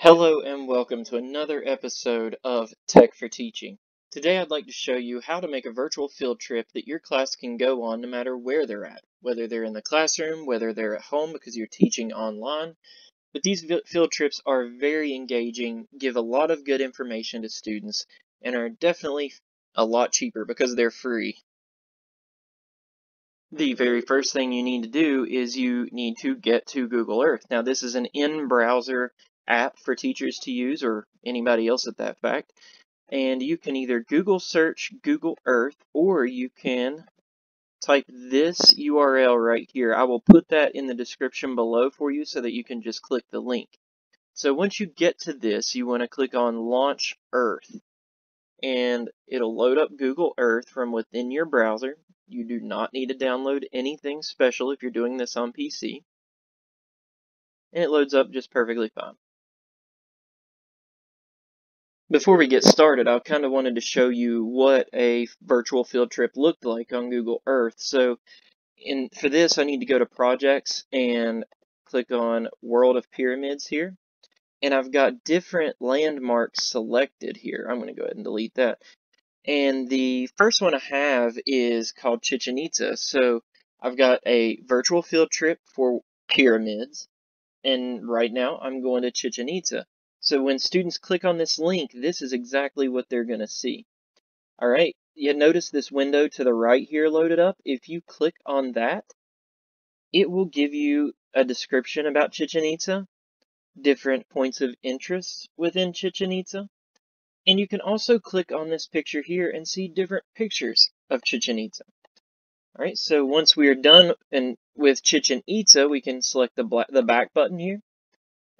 Hello and welcome to another episode of Tech for Teaching. Today I'd like to show you how to make a virtual field trip that your class can go on no matter where they're at, whether they're in the classroom, whether they're at home because you're teaching online. But these field trips are very engaging, give a lot of good information to students, and are definitely a lot cheaper because they're free. The very first thing you need to do is you need to get to Google Earth. Now this is an in-browser app for teachers to use or anybody else at that fact. And you can either Google search Google Earth or you can type this URL right here. I will put that in the description below for you so that you can just click the link. So once you get to this, you want to click on Launch Earth. And it'll load up Google Earth from within your browser. You do not need to download anything special if you're doing this on PC. And it loads up just perfectly fine. Before we get started, I kind of wanted to show you what a virtual field trip looked like on Google Earth. So in, for this, I need to go to Projects and click on World of Pyramids here. And I've got different landmarks selected here. I'm going to go ahead and delete that. And the first one I have is called Chichen Itza. So I've got a virtual field trip for pyramids. And right now I'm going to Chichen Itza. So when students click on this link, this is exactly what they're going to see. All right, you notice this window to the right here loaded up. If you click on that, it will give you a description about Chichen Itza, different points of interest within Chichen Itza, and you can also click on this picture here and see different pictures of Chichen Itza. All right, so once we are done and with Chichen Itza, we can select the, black, the back button here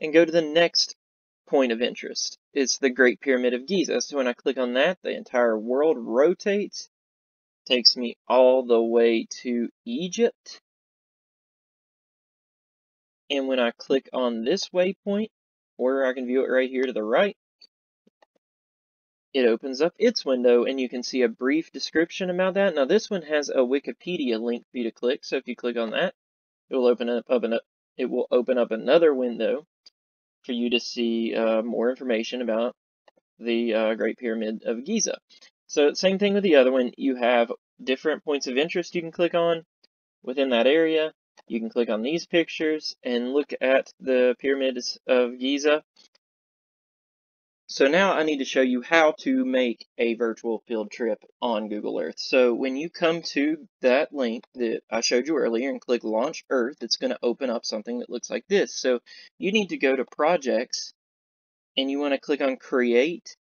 and go to the next point of interest. It's the Great Pyramid of Giza. So when I click on that, the entire world rotates, takes me all the way to Egypt. And when I click on this waypoint, or I can view it right here to the right, it opens up its window and you can see a brief description about that. Now this one has a Wikipedia link for you to click, so if you click on that, it will open up, open up it will open up another window for you to see uh, more information about the uh, Great Pyramid of Giza. So same thing with the other one. You have different points of interest you can click on within that area. You can click on these pictures and look at the pyramids of Giza so now I need to show you how to make a virtual field trip on Google Earth. So when you come to that link that I showed you earlier and click Launch Earth, it's going to open up something that looks like this. So you need to go to Projects and you want to click on Create.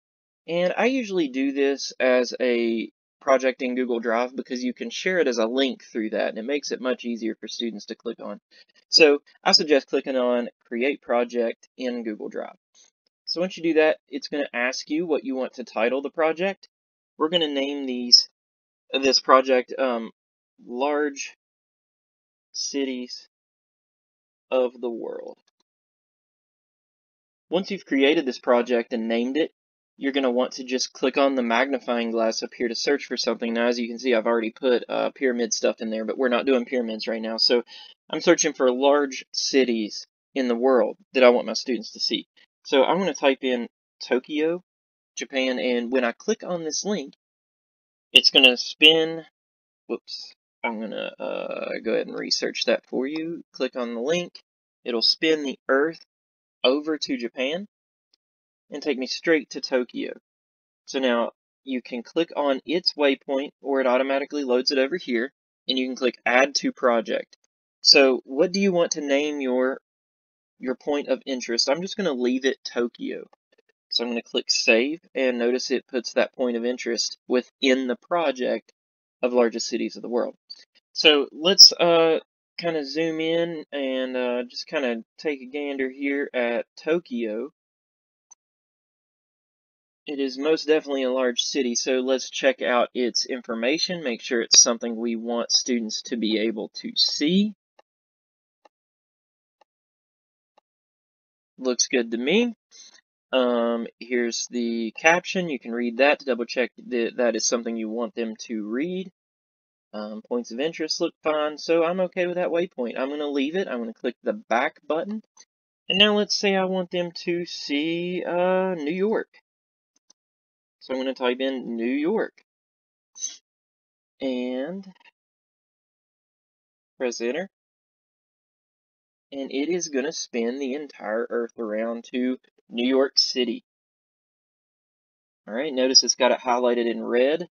And I usually do this as a project in Google Drive because you can share it as a link through that and it makes it much easier for students to click on. So I suggest clicking on Create Project in Google Drive. So once you do that, it's going to ask you what you want to title the project. We're going to name these this project um, Large Cities of the World. Once you've created this project and named it, you're going to want to just click on the magnifying glass up here to search for something. Now, as you can see, I've already put uh, pyramid stuff in there, but we're not doing pyramids right now. So I'm searching for large cities in the world that I want my students to see. So I'm going to type in Tokyo, Japan, and when I click on this link, it's going to spin, whoops, I'm going to uh, go ahead and research that for you. Click on the link, it'll spin the Earth over to Japan and take me straight to Tokyo. So now you can click on its waypoint or it automatically loads it over here and you can click add to project. So what do you want to name your your point of interest. I'm just going to leave it Tokyo. So I'm going to click Save, and notice it puts that point of interest within the project of largest cities of the world. So let's uh, kind of zoom in and uh, just kind of take a gander here at Tokyo. It is most definitely a large city, so let's check out its information, make sure it's something we want students to be able to see. Looks good to me. Um, here's the caption. You can read that to double check that that is something you want them to read. Um, points of interest look fine, so I'm okay with that waypoint. I'm going to leave it. I'm going to click the back button, And now let's say I want them to see uh, New York. So I'm going to type in New York. And press enter. And it is going to spin the entire Earth around to New York City. Alright, notice it's got it highlighted in red.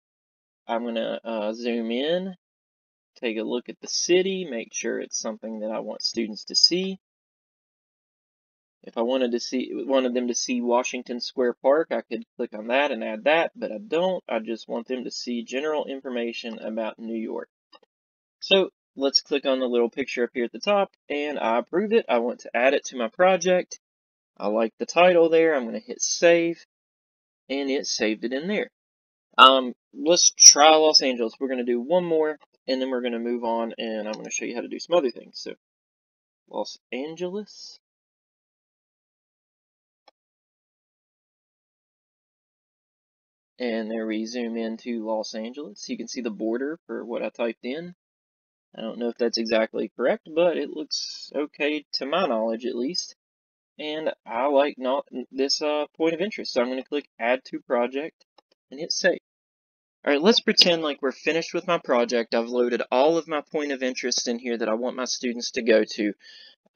I'm going to uh, zoom in, take a look at the city, make sure it's something that I want students to see. If I wanted to see wanted them to see Washington Square Park, I could click on that and add that, but I don't. I just want them to see general information about New York. So let's click on the little picture up here at the top, and I approve it. I want to add it to my project. I like the title there. I'm going to hit save, and it saved it in there. Um, let's try Los Angeles. We're going to do one more, and then we're going to move on, and I'm going to show you how to do some other things. So, Los Angeles. And there we zoom into Los Angeles. You can see the border for what I typed in. I don't know if that's exactly correct, but it looks okay to my knowledge at least. And I like not this uh, point of interest, so I'm going to click Add to Project and hit Save. Alright, let's pretend like we're finished with my project. I've loaded all of my point of interest in here that I want my students to go to,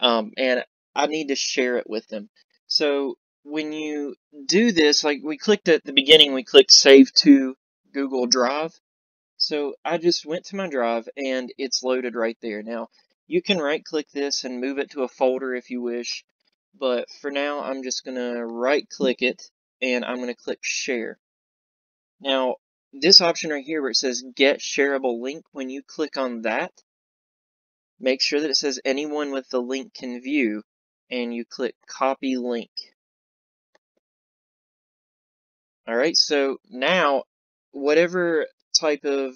um, and I need to share it with them. So when you do this, like we clicked at the beginning, we clicked save to Google Drive. So I just went to my drive and it's loaded right there. Now you can right click this and move it to a folder if you wish, but for now I'm just going to right click it and I'm going to click share. Now this option right here where it says get shareable link, when you click on that, make sure that it says anyone with the link can view and you click copy link. Alright, so now, whatever type of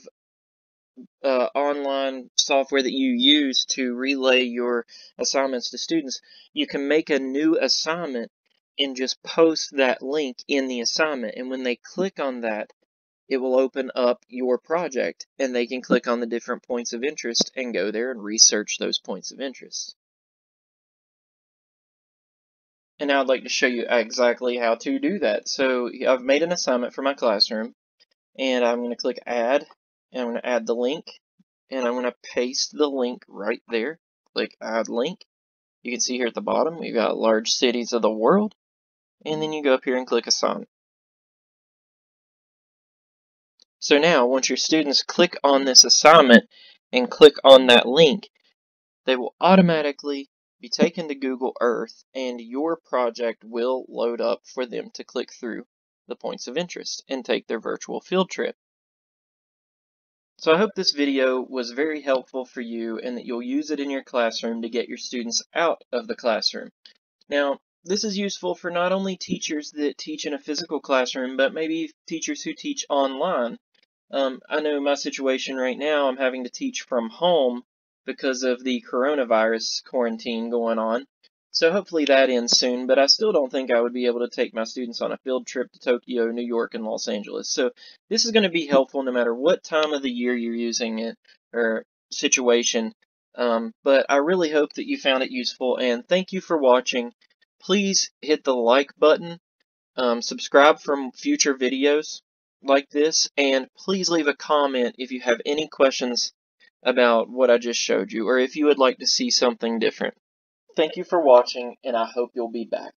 uh, online software that you use to relay your assignments to students, you can make a new assignment and just post that link in the assignment. And when they click on that, it will open up your project and they can click on the different points of interest and go there and research those points of interest. And now I'd like to show you exactly how to do that. So I've made an assignment for my classroom and I'm going to click add and I'm going to add the link and I'm going to paste the link right there. Click add link. You can see here at the bottom we've got large cities of the world and then you go up here and click assign. So now once your students click on this assignment and click on that link, they will automatically be taken to Google Earth and your project will load up for them to click through the points of interest and take their virtual field trip. So I hope this video was very helpful for you and that you'll use it in your classroom to get your students out of the classroom. Now, this is useful for not only teachers that teach in a physical classroom, but maybe teachers who teach online. Um, I know my situation right now, I'm having to teach from home because of the coronavirus quarantine going on. So hopefully that ends soon, but I still don't think I would be able to take my students on a field trip to Tokyo, New York, and Los Angeles. So this is going to be helpful no matter what time of the year you're using it or situation. Um, but I really hope that you found it useful, and thank you for watching. Please hit the like button, um, subscribe for future videos like this, and please leave a comment if you have any questions about what I just showed you, or if you would like to see something different. Thank you for watching, and I hope you'll be back.